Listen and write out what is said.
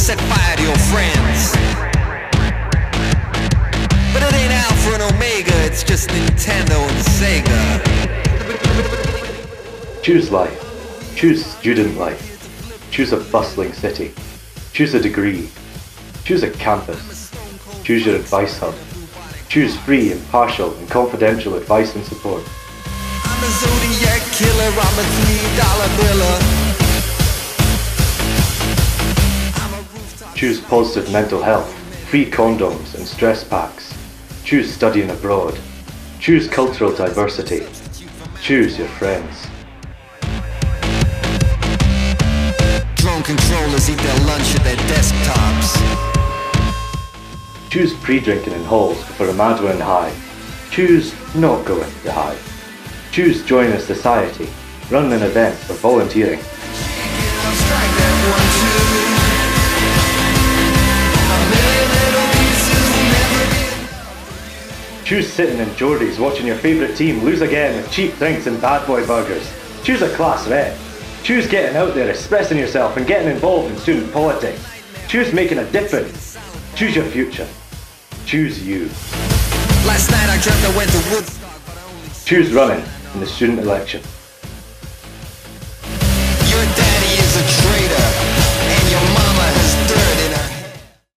set fire to your friends. But it ain't Alpha and Omega, it's just Nintendo and Sega. Choose life. Choose student life. Choose a bustling city. Choose a degree. Choose a campus. Choose your advice hub. Choose free, impartial, and confidential advice and support. I'm a Zodiac killer, I'm a three dollar Choose positive mental health, free condoms and stress packs. Choose studying abroad. Choose cultural diversity. Choose your friends. Drone controllers eat their lunch at their desktops. Choose pre-drinking in halls before a Madwin high. Choose not going to high. Choose join a society, run an event or volunteering. Choose sitting in Geordie's watching your favourite team lose again with cheap drinks and bad boy burgers. Choose a class rep. Choose getting out there, expressing yourself and getting involved in student politics. Choose making a difference. Choose your future. Choose you. Last night I dreamt I went to Woodstock, but I only Choose running in the student election.